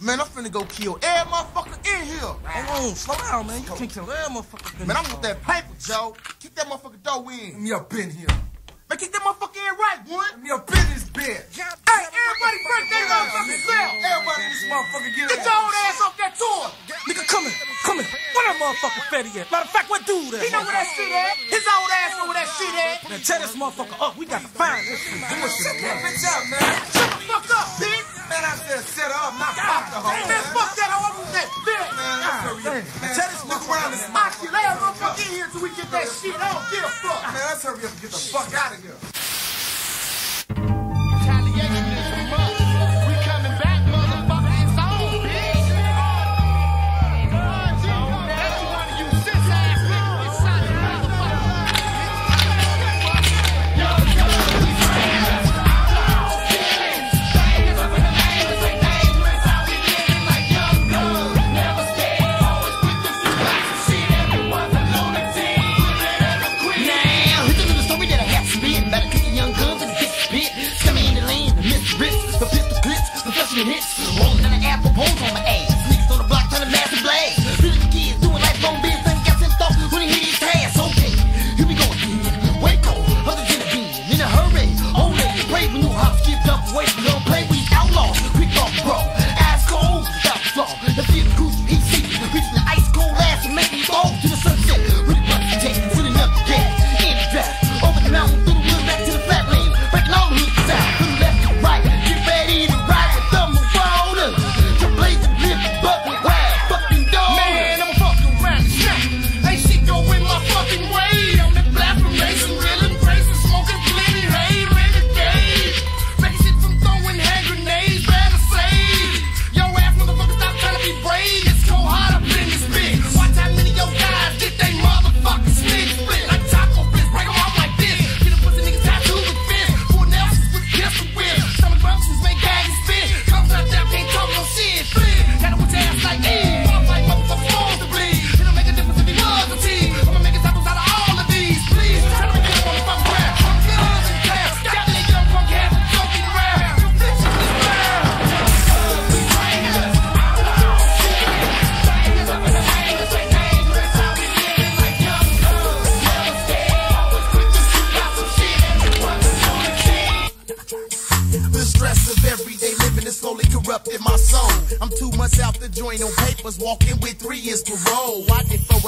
Man, I'm finna go kill every motherfucker in here. Hold on, slow down, man. You can't kill every motherfucker. Man, I want that paper, Joe. Kick that motherfucker dough in. Me up in here. Man, kick that motherfucker in right, one. Me up in this bitch. Hey, everybody break their motherfucking self. Everybody in this motherfucker get Get your old ass off that tour. Nigga, come here, come here. Where that motherfucker Fetty at? Matter of fact, what dude that? He know where that shit at. His old ass know where that shit at. Man, tear this motherfucker up. We got to find this shit. Shut that bitch up, man. Hoe. Man, fuck that. I want that bitch. Man, Tear this look around this I can lay a motherfucker in here till we get that shit. I don't give a fuck. Man, let's hurry up and get the fuck out of here.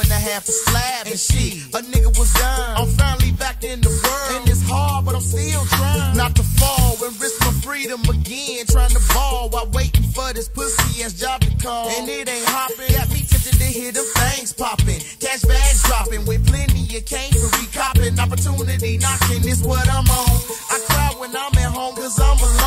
And a half a slab, and she, a nigga was done. I'm finally back in the world, and it's hard, but I'm still trying not to fall and risk my freedom again. Trying to ball while waiting for this pussy ass job to call. And it ain't hopping, got me tempted to hear them things popping. Cash bags dropping with plenty of cane for recopping. Opportunity knocking, is what I'm on. I cry when I'm at home, cause I'm alone.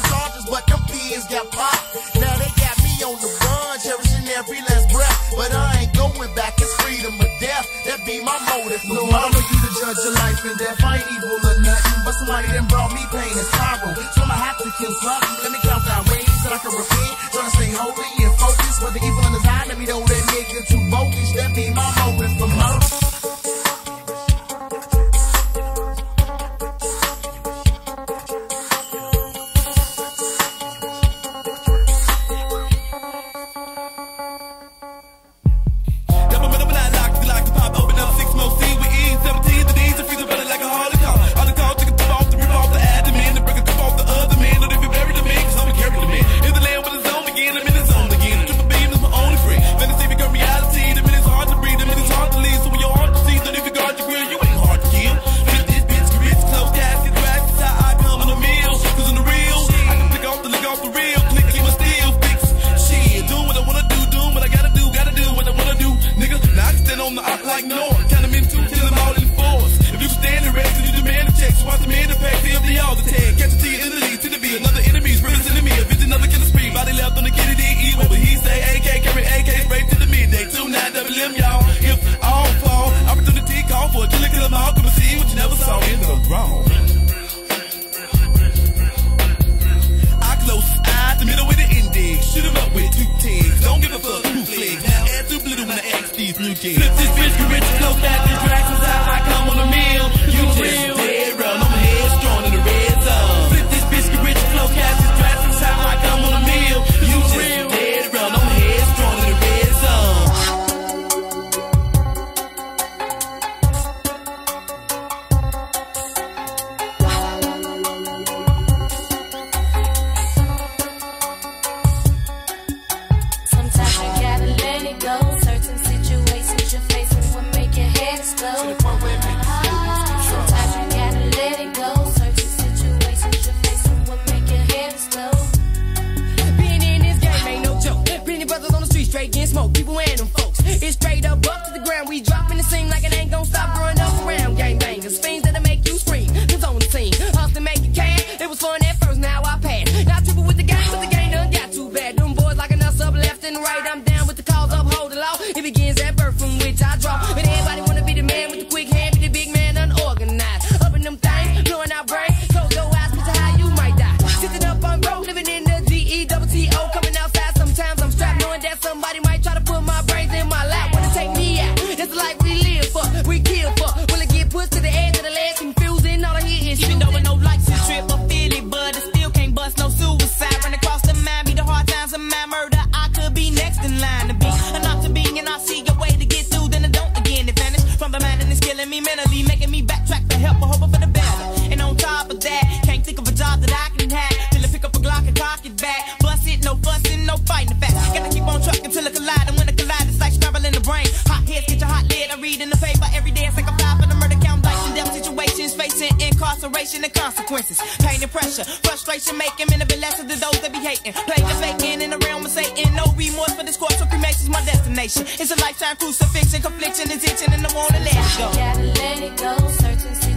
On charges, but them pins got popped. Now they got me on the run, cherishing every last breath. But I ain't going back, it's freedom or death. That be my motive. No, I know you to judge your life and death. I ain't evil or nothing, but somebody done brought me pain and sorrow. So I'ma have to kill something. Let me count down ways that I can repent. Trying to stay holy and focused. But the evil in his eye, let me know that nigga too bogus. That be my motive for murder. Weekend. Incarceration and consequences. Pain and pressure, frustration making men a bit lesser than those that be hating. Playing and faking in the realm of Satan. No remorse for this course, so cremation's my destination. It's a lifetime crucifixion, confliction is itching, and I wanna let it go. You gotta let it go. Certain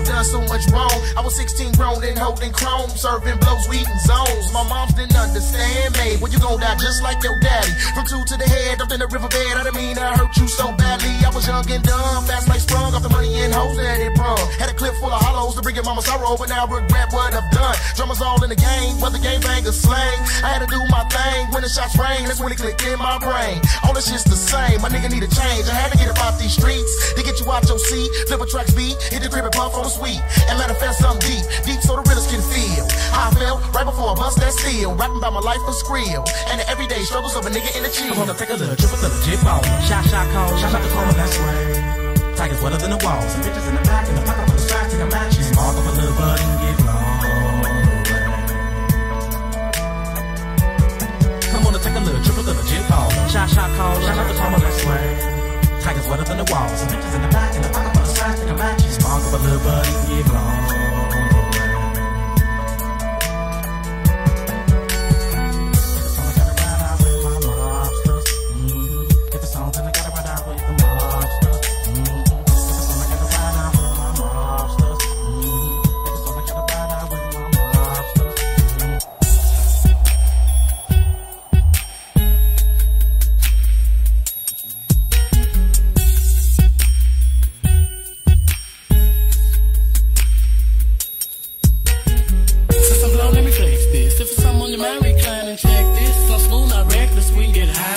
I've done so much wrong. I was 16 grown and holding chrome, serving blows, weeding zones. My moms didn't understand me. Well, you gon' die just like your daddy. From two to the head, up in the riverbed. I didn't mean I hurt you so badly. I was young and dumb, fast sprung off the money and hoes that it brung. Had a clip full of hollows to bring your mama sorrow, but now regret what I've done. Drummers all in the game, whether game bang or slang. I had to do my thing when the shots rang. That's when it clicked in my brain. All this shit's the same. My nigga need a change. I had to get up off these streets to get you out your seat. Flip a track beat, hit the crib and puff on the sweet. And manifest something deep, deep so the realest can feel. How I felt right before I bust that steel. Rapping about my life for skrill. And the everyday struggles of a nigga in the chill. Wanna take a little trip with a legit ball. Shot, shot, call, shot, shot the coma, that's right. Tigers wetter than the walls. And bitches in the back, in the pocket, on the side, take a match. And spark up a little bud and get blown away. Come on and take a little trip a legit ball. Shot, shot, call, shot, shot the coma, that's right. Tigers wetter than the walls. And bitches in the back, in the pocket, on the side, take a match. And spark up a little bud and get blown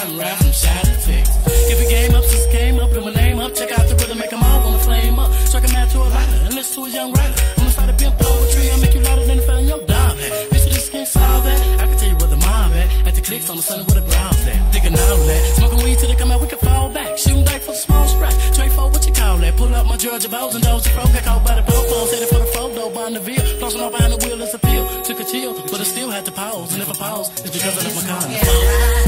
we can get high and from side. If your game up, since game up, put my name up. Check out the rhythm, make make 'em all wanna flame up. Strike a match to a rider, and listen to a young rider. I'ma start a pimp poetry, I'll make you louder than the fan your dime hat. Bitch, this can't solve that. I can tell you where the mob at. At the clicks on the sun where the ground's at. Dig an outlet. Smoking weed till they come out, we can fall back. Shooting back for the small scratch. Trade for what you call that. Pull up my Georgia balls and those pro pack out by the pole. Set it for the photo, behind the veal. Flossing all behind the wheel is a peel. Took a chill, but I still had to pause. And if I pause, it's because I left my car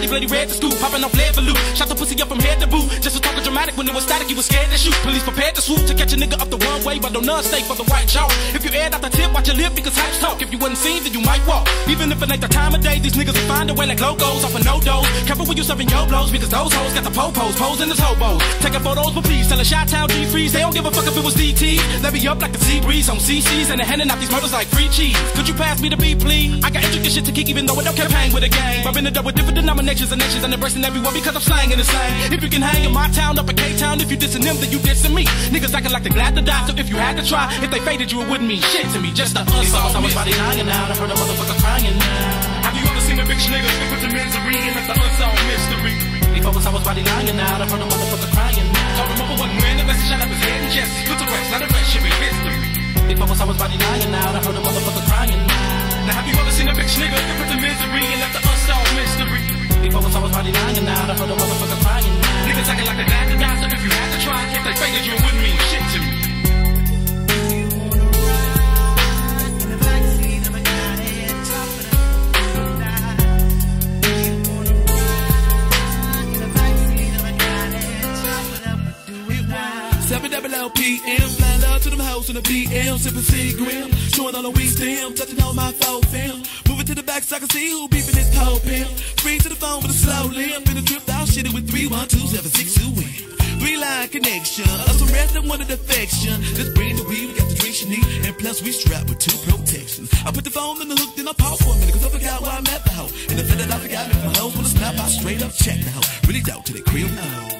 Body bloody red to school, popping off lead for loot. Shot the pussy up from head to boot. Just was talking dramatic when it was static, you was scared to shoot. Police prepared to swoop to catch a nigga up the one way, but don't none stay for the white chalk. If you aired out the tip, watch your lip because hypes talk. If you wasn't seen, then you might walk. Even if it ain't the time of day, these niggas will find a way like logos off of no dose. Careful when you serving yo blows because those hoes got the po-pos, posing as hobos. Taking photos for tell a shot town G-Freeze. They don't give a fuck if it was DT. Let me up like the sea breeze on CCs and they're handing out these murders like free cheese. Could you pass me the beat, please? I got intricate shit to kick even though I don't campaign with a gang. Rubbing up with different denominations and nations and embracing everyone because I'm slanging the slang. If you can hang in my town, up in K-Town, if you dissing them, then you dissing me. Niggas acting like they glad to die, so if you had to try, if they faded you, it wouldn't mean shit to me. Just the unsolved. I was body lying I heard a motherfucker crying now. Have you ever seen a bitch nigga put the misery in that's the unsolved mystery? They focus, I was body lying out, I heard a motherfucker crying now. Told him over one man, the message shot up his head and. Put the rest, not the rest should be history. They focus, I was body lying out, I heard a motherfucker crying now. Now have you ever seen a bitch nigga put the misery in that's the unsolved mystery? They focus, I was body lying I heard motherfucker crying now. Niggas acting like they to die, so if you had to try, if they you, wouldn't mean shit to me. Flying love to them hoes in the BM, sipping Seagram, showing all the weak stem, touching on my phone film. To the back so I can see who beefing this pole pimp. Free to the phone with a slow limp, in a trip out shitty with three one two seven six two win. Three line connection, us some rest and that wanted affection. Just bring the weed, we got the drinks you need, and plus we strapped with two protections. I put the phone in the hook, then I pause for a minute, cause I forgot why I met the hoe. And the fact that I forgot me, my hoes wanna snap, I straight up check the hoe. Really doubt to the crib now.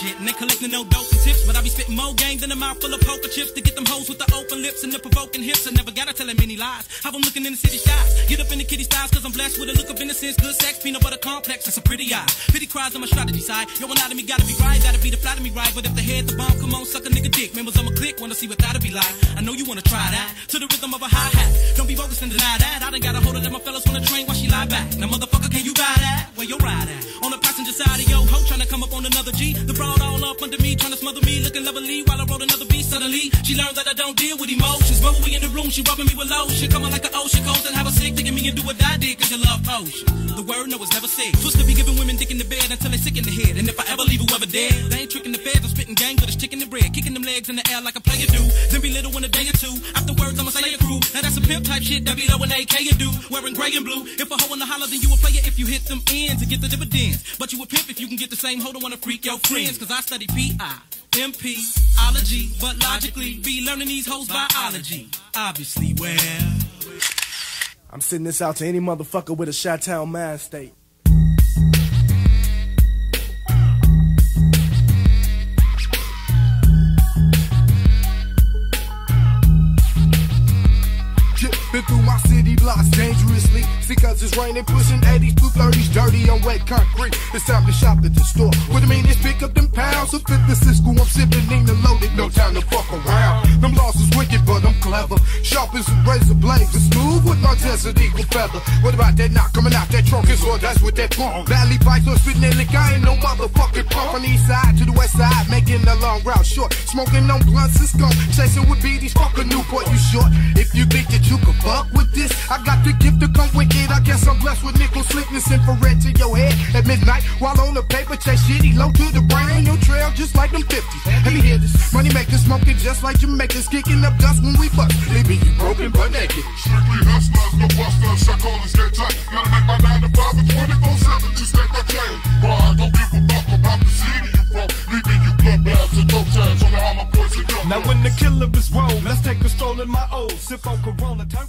Shit, and they collecting no dope but I be spitting more game than a mouth full of poker chips to get them hoes with the open lips and the provoking hips. I never gotta tell them any lies. How I'm looking in the city skies. Get up in the kitty styles, cause I'm blessed with a look of innocence, good sex, peanut butter complex, that's a pretty eye. Pity cries on my strategy side. Yo, one out of me gotta be right, gotta be the flat of me right. But if the head the bomb, come on, suck a nigga dick. Members, I'ma click, wanna see what that'll be like. I know you wanna try that. To the rhythm of a hi hat. Don't be bogus and deny that. I done got a hold of them, my fellas wanna train while she lie back. Now, motherfucker, can you buy that? Where you ride at? On the passenger side of yo ho, tryna come up on another G. The broad all up under me, tryna smother me, looking lovely while I wrote another beat. Suddenly, she learned that I don't deal with emotions. But when we in the room, she rubbing me with lotion, coming like an ocean cold and have a sick, thinking me and do what I did, cause you love potion. The word no was never said. Supposed to be giving women dick in the bed until they sick in the head. And if I ever leave whoever dead, they ain't tricking the feds, I'm spitting gang with a stick in the bread, kicking them legs in the air like a player do. Then be little in a day or two. Afterwards, I'ma slay a crew. Now that's a pimp type shit that be low in AK and do. Wearing gray and blue. If a hoe in the holler, then you a player if you hit them ends to get the dividends. But you a pimp if you can get the same hoe to wanna freak your friends. Cause I study PI. MP, ology, but logically be learning these hoes biology. Obviously, well. I'm sending this out to any motherfucker with a Chi-Town mind state. Dangerously. See, cause it's raining, pushing 80s through 30s, dirty on wet concrete. It's time to shop at the store. What I mean is pick up them pounds of fifth and Cisco. I'm sipping in the loaded, no time to fuck around. Them losses wicked, but I'm clever. Sharp as a razor desert eagle feather. What about that knock coming out that trunk? Is what that's what that pump. Valley Python spitting in the guy, ain't no motherfucking pump. From the east side to the west side, making the long route short. Smoking on blunts and skunk, chasing with beaties, fucking Newport, you short. If you think that you can fuck with this, I got the gift to come with it. I guess I'm blessed with nickel slickness, infrared to your head at midnight. While on the paper chase shitty, low to the brain on your trail, just like them 50s. Let me hear this. Money makers smoking just like Jamaicans, kicking up dust when we bust. Leaving you broken but naked. Strictly hustlers, no busters, shot callers get tight. Gotta make my 9 to 5 and 24 7 to stack my chain. Boy, I don't give a fuck about the city you from. Leaving you bloodbaths and dope tags on the Harlem boys Now when the killer is rolled, let's take a stroll in my old sip on Corona. Turn